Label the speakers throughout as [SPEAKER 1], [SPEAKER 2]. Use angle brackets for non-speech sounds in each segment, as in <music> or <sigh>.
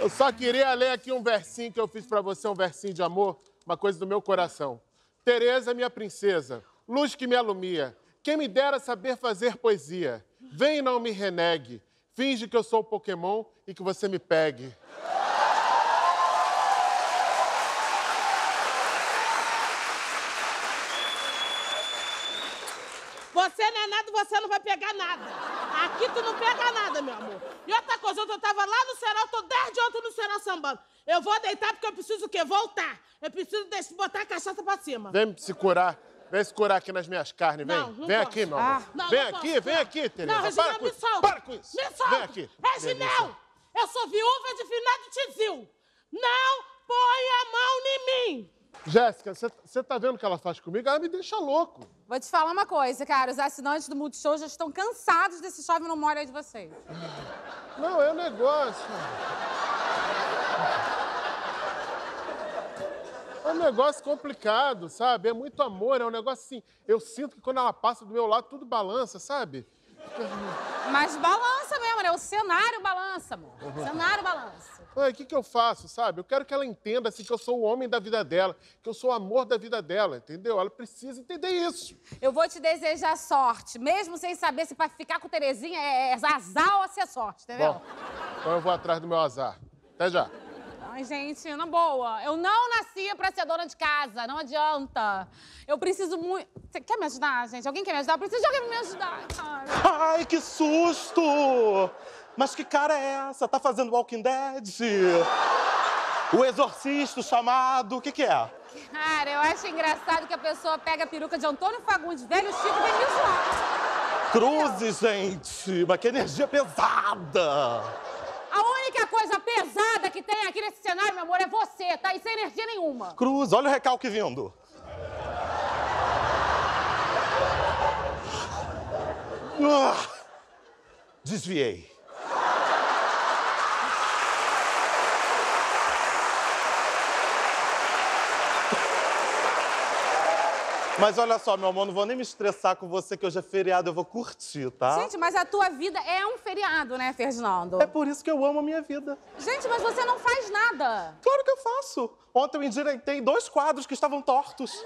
[SPEAKER 1] Eu só queria ler aqui um versinho que eu fiz pra você, um versinho de amor, uma coisa do meu coração. Tereza, minha princesa, luz que me alumia, quem me dera saber fazer poesia. Vem e não me renegue, finge que eu sou o Pokémon e que você me pegue.
[SPEAKER 2] Você não é nada, você não vai pegar nada. Aqui tu não pega nada, meu amor. E outra coisa, eu tava lá no Serol, tô desde ontem no Serol sambando. Eu vou deitar porque eu preciso o quê? Voltar. Eu preciso botar a cachaça pra cima.
[SPEAKER 1] Vem se curar. Vem se curar aqui nas minhas carnes, vem.
[SPEAKER 2] Não, não
[SPEAKER 1] vem
[SPEAKER 2] posso.
[SPEAKER 1] aqui, meu
[SPEAKER 2] Ah,
[SPEAKER 1] amor.
[SPEAKER 2] não,
[SPEAKER 1] vem aqui,
[SPEAKER 2] posso,
[SPEAKER 1] vem aqui, Tereza.
[SPEAKER 2] Não, Reginel,
[SPEAKER 1] para
[SPEAKER 2] me
[SPEAKER 1] isso.
[SPEAKER 2] solta.
[SPEAKER 1] Para com isso.
[SPEAKER 2] Me solta.
[SPEAKER 1] Vem aqui.
[SPEAKER 2] Reginel, eu sou viúva de finado Tizil. Não põe a mão em mim.
[SPEAKER 1] Jéssica, você tá vendo o que ela faz comigo? Ela me deixa louco.
[SPEAKER 3] Vou te falar uma coisa, cara. Os assinantes do Multishow já estão cansados desse chove não molha aí de vocês.
[SPEAKER 1] Não, é um negócio. É um negócio complicado, sabe? É muito amor, é um negócio assim. Eu sinto que quando ela passa do meu lado, tudo balança, sabe?
[SPEAKER 3] Mas balança mesmo, né? O cenário balança, amor. O cenário balança.
[SPEAKER 1] O que, que eu faço, sabe? Eu quero que ela entenda assim, que eu sou o homem da vida dela, que eu sou o amor da vida dela, entendeu? Ela precisa entender isso.
[SPEAKER 3] Eu vou te desejar sorte, mesmo sem saber se pra ficar com Terezinha é, é azar ou se é sorte, entendeu?
[SPEAKER 1] Bom, então eu vou atrás do meu azar. Até já.
[SPEAKER 3] Ai, gente, na boa. Eu não nascia pra ser dona de casa, não adianta. Eu preciso muito. Você quer me ajudar, gente? Alguém quer me ajudar? Eu preciso de alguém me ajudar, cara.
[SPEAKER 4] Ai, que susto! Mas que cara é essa? Tá fazendo Walking Dead? O exorcista, chamado, o que que é?
[SPEAKER 3] Cara, eu acho engraçado que a pessoa pega a peruca de Antônio Fagundes, velho Chico e vem me zoar.
[SPEAKER 4] Cruzes, gente! Mas que energia pesada!
[SPEAKER 3] A única coisa pesada que tem aqui nesse cenário, meu amor, é você, tá? E sem energia nenhuma.
[SPEAKER 4] Cruz, olha o recalque vindo. Ah, desviei. Mas olha só, meu amor, não vou nem me estressar com você, que hoje é feriado, eu vou curtir, tá?
[SPEAKER 3] Gente, mas a tua vida é um feriado, né, Ferdinando?
[SPEAKER 4] É por isso que eu amo a minha vida.
[SPEAKER 3] Gente, mas você não faz nada.
[SPEAKER 4] Claro que eu faço. Ontem eu endireitei dois quadros que estavam tortos.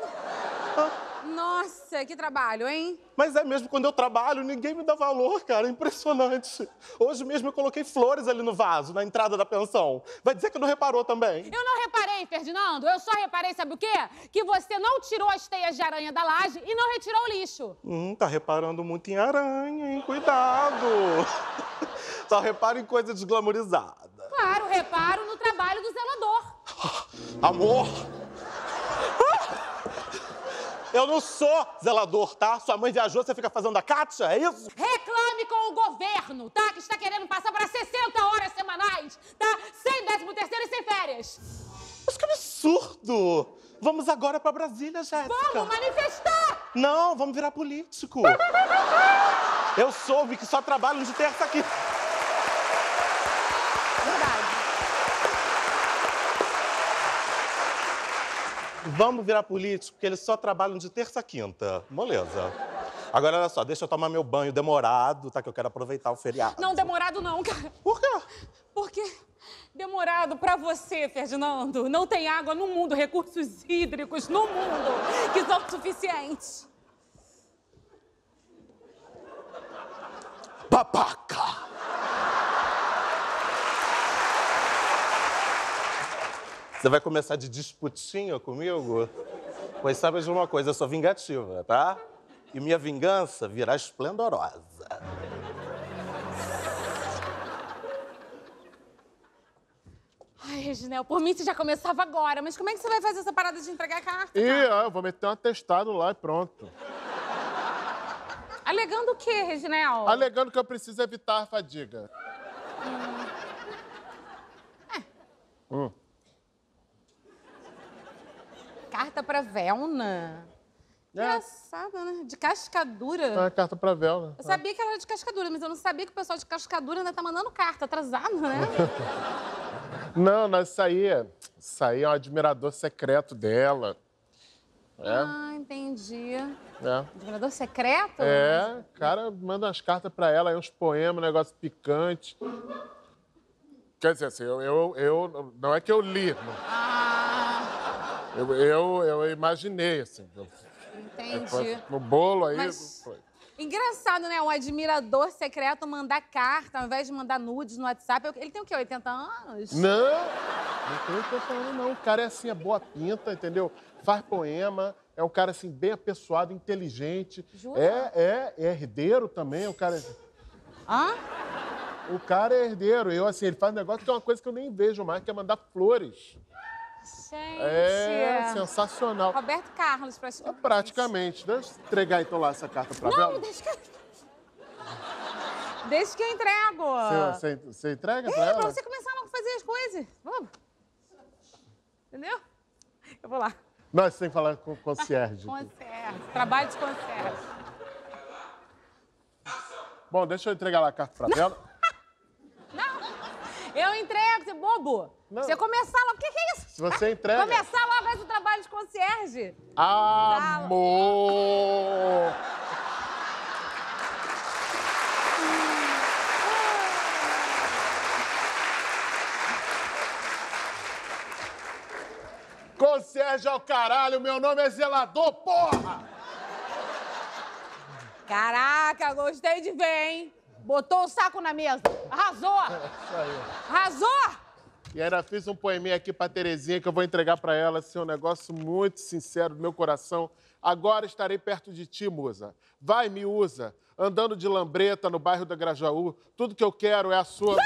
[SPEAKER 4] <laughs>
[SPEAKER 3] Nossa, que trabalho, hein?
[SPEAKER 4] Mas é mesmo, quando eu trabalho, ninguém me dá valor, cara. É impressionante. Hoje mesmo eu coloquei flores ali no vaso, na entrada da pensão. Vai dizer que não reparou também.
[SPEAKER 3] Eu não reparei, Ferdinando. Eu só reparei, sabe o quê? Que você não tirou as teias de aranha da laje e não retirou o lixo.
[SPEAKER 4] Hum, tá reparando muito em aranha, hein? Cuidado. <laughs> Só repara em coisa desglamorizada.
[SPEAKER 3] Claro, reparo no trabalho do zelador. <laughs>
[SPEAKER 4] Amor! Eu não sou zelador, tá? Sua mãe viajou, você fica fazendo a Kátia, é isso?
[SPEAKER 3] Reclame com o governo, tá? Que está querendo passar para 60 horas semanais, tá? Sem décimo terceiro e sem férias.
[SPEAKER 4] Mas que absurdo! Vamos agora pra Brasília, Jéssica.
[SPEAKER 3] Vamos manifestar!
[SPEAKER 4] Não, vamos virar político. Eu soube que só trabalham de terça aqui. Vamos virar político, porque eles só trabalham de terça a quinta. Moleza. Agora, olha só, deixa eu tomar meu banho demorado, tá? Que eu quero aproveitar o feriado.
[SPEAKER 3] Não, demorado não, cara.
[SPEAKER 4] Por quê?
[SPEAKER 3] Porque demorado pra você, Ferdinando. Não tem água no mundo, recursos hídricos no mundo que são suficientes.
[SPEAKER 4] Babaca! Você vai começar de disputinha comigo? Pois sabe de uma coisa, eu sou vingativa, tá? E minha vingança virá esplendorosa.
[SPEAKER 3] Ai, Reginel, por mim você já começava agora, mas como é que você vai fazer essa parada de entregar a carta? Cara?
[SPEAKER 1] ó, eu vou meter um atestado lá e pronto.
[SPEAKER 3] Alegando o quê, Reginel?
[SPEAKER 1] Alegando que eu preciso evitar a fadiga.
[SPEAKER 3] Carta pra Velna.
[SPEAKER 1] É.
[SPEAKER 3] Engraçado, né? De cascadura.
[SPEAKER 1] É carta pra Velna.
[SPEAKER 3] Eu sabia que ela era de cascadura, mas eu não sabia que o pessoal de cascadura ainda tá mandando carta, atrasado, né? <laughs>
[SPEAKER 1] Não, não, isso aí, isso aí é um admirador secreto dela. É,
[SPEAKER 3] Ah, entendi.
[SPEAKER 1] é.
[SPEAKER 3] Admirador secreto?
[SPEAKER 1] É, o cara manda umas cartas pra ela, aí uns poemas, um negócio picante. Quer dizer, assim, eu, eu, eu- não é que eu li, não.
[SPEAKER 3] Ah,
[SPEAKER 1] eu, eu, eu imaginei, assim. eu-
[SPEAKER 3] entendi.
[SPEAKER 1] foi no bolo aí.
[SPEAKER 3] Mas-
[SPEAKER 1] foi.
[SPEAKER 3] Engraçado, né? Um admirador secreto mandar carta ao invés de mandar nudes no WhatsApp. Ele tem o quê? 80 anos?
[SPEAKER 1] Não, não tem o que eu falando, não. O cara é assim, é boa pinta, entendeu? Faz poema, é um cara assim, bem apessoado, inteligente.
[SPEAKER 3] Jura?
[SPEAKER 1] É, é, é herdeiro também, o cara.
[SPEAKER 3] Hã?
[SPEAKER 1] O cara é herdeiro. Eu, assim, ele faz um negócio que é uma coisa que eu nem vejo mais, que é mandar flores.
[SPEAKER 3] Gente.
[SPEAKER 1] É sensacional.
[SPEAKER 3] Roberto Carlos, praticamente.
[SPEAKER 1] Praticamente. Deixa eu entregar então lá essa carta pra
[SPEAKER 3] Não,
[SPEAKER 1] Bela.
[SPEAKER 3] deixa que eu... Deixa que eu entrego.
[SPEAKER 1] Você, você, você entrega pra
[SPEAKER 3] É,
[SPEAKER 1] ela?
[SPEAKER 3] pra você começar logo a fazer as coisas. Vamos. Entendeu? Eu vou lá.
[SPEAKER 1] Não, você tem que falar com o concierge.
[SPEAKER 3] Concierge. Trabalho de concierge.
[SPEAKER 1] Bom, deixa eu entregar lá a carta pra Bela.
[SPEAKER 3] Eu entrego, você bobo.
[SPEAKER 1] Não.
[SPEAKER 3] Você começar logo. O que, que é isso?
[SPEAKER 1] Se você entrega.
[SPEAKER 3] Começar logo esse trabalho de concierge.
[SPEAKER 1] Amor! Concierge ao caralho, meu nome é zelador, porra!
[SPEAKER 3] Caraca, gostei de ver, hein? Botou o saco na mesa. Arrasou.
[SPEAKER 1] Isso aí.
[SPEAKER 3] Arrasou.
[SPEAKER 1] E ainda fiz um poeminha aqui pra Terezinha que eu vou entregar pra ela, assim, um negócio muito sincero do meu coração. Agora estarei perto de ti, musa. Vai, me usa. Andando de lambreta no bairro da Grajaú. Tudo que eu quero é a sua.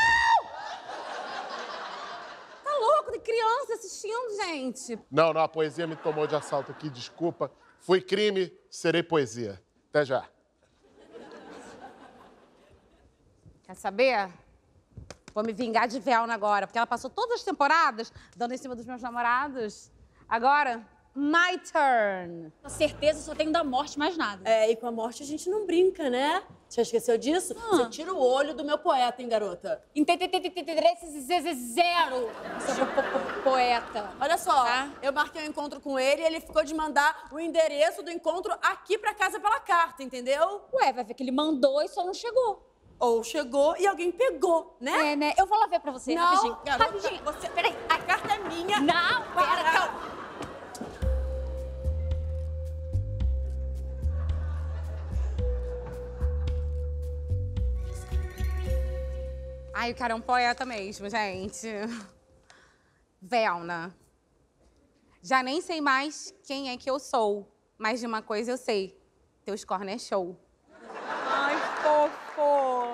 [SPEAKER 3] Tá louco? Tem criança assistindo, gente.
[SPEAKER 1] Não, não, a poesia me tomou de assalto aqui, desculpa. Fui crime, serei poesia. Até já.
[SPEAKER 3] Quer saber? Vou me vingar de Velna agora, porque ela passou todas as temporadas dando em cima dos meus namorados. Agora, my turn.
[SPEAKER 5] Com certeza só tem da morte, mais nada.
[SPEAKER 6] É, e com a morte a gente não brinca, né? Você esqueceu disso? Você tira o olho do meu poeta, hein, garota?
[SPEAKER 5] Zero. Seu poeta.
[SPEAKER 6] Olha só,
[SPEAKER 5] Tá.
[SPEAKER 6] eu marquei um encontro com ele e ele ficou de mandar o endereço do encontro aqui pra casa pela carta, entendeu?
[SPEAKER 5] Ué, vai ver que ele mandou e só não chegou.
[SPEAKER 6] Ou chegou e alguém pegou, né?
[SPEAKER 5] É, né? Eu vou lá ver pra você,
[SPEAKER 6] Não,
[SPEAKER 5] rapidinho.
[SPEAKER 6] garota,
[SPEAKER 5] rapidinho.
[SPEAKER 6] Você, peraí, a carta é minha.
[SPEAKER 5] Não, para,
[SPEAKER 6] Para.
[SPEAKER 5] calma.
[SPEAKER 3] Ai, o cara é um poeta mesmo, gente. Velna. Já nem sei mais quem é que eu sou, mas de uma coisa eu sei. Teus cornos é show. Ai, fofo.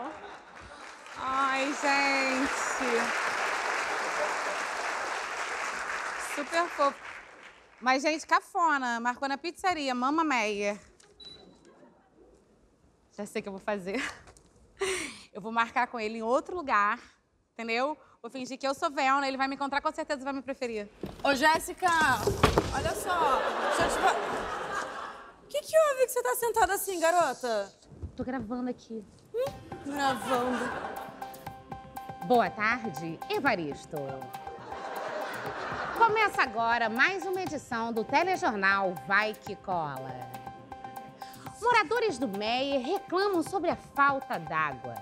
[SPEAKER 3] Gente. Super fofo. Mas, gente, cafona. Marcou na pizzaria, Mama Meyer. Já sei o que eu vou fazer. Eu vou marcar com ele em outro lugar, entendeu? Vou fingir que eu sou Velna, ele vai me encontrar, com certeza vai me preferir.
[SPEAKER 6] Ô, Jéssica, olha só. Deixa eu te falar. O que, que houve que você tá sentada assim, garota?
[SPEAKER 3] Tô gravando aqui.
[SPEAKER 6] Gravando.
[SPEAKER 3] Boa tarde, Evaristo. Começa agora mais uma edição do telejornal Vai Que Cola. Moradores do Meier reclamam sobre a falta d'água.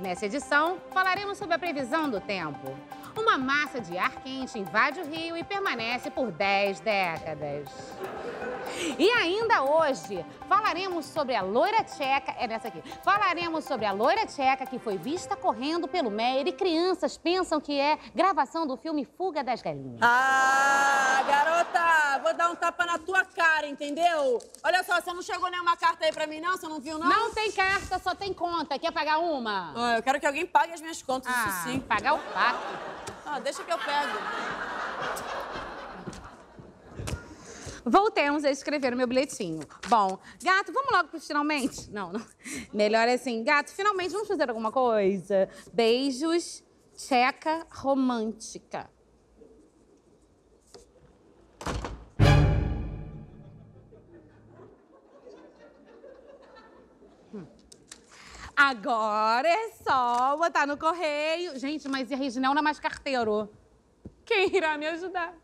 [SPEAKER 3] Nessa edição, falaremos sobre a previsão do tempo. Uma massa de ar quente invade o Rio e permanece por 10 décadas. E ainda hoje, falaremos sobre a loira tcheca, é nessa aqui. Falaremos sobre a loira tcheca que foi vista correndo pelo Meyer e crianças pensam que é gravação do filme Fuga das Galinhas.
[SPEAKER 6] Ah, garota, vou dar um tapa na tua cara, entendeu? Olha só, você não chegou nenhuma carta aí pra mim, não? Você não viu, não?
[SPEAKER 3] Não tem carta, só tem conta. Quer pagar uma?
[SPEAKER 6] Ah, eu quero que alguém pague as minhas contas,
[SPEAKER 3] Ah,
[SPEAKER 6] isso sim.
[SPEAKER 3] pagar o pato.
[SPEAKER 6] Ah, deixa que eu pego.
[SPEAKER 3] Voltemos a escrever o meu bilhetinho. Bom, gato, vamos logo pro finalmente? Não, não. Melhor assim, gato, finalmente vamos fazer alguma coisa. Beijos, tcheca romântica. Hum. Agora é só botar no correio. Gente, mas e a é mais carteiro? Quem irá me ajudar?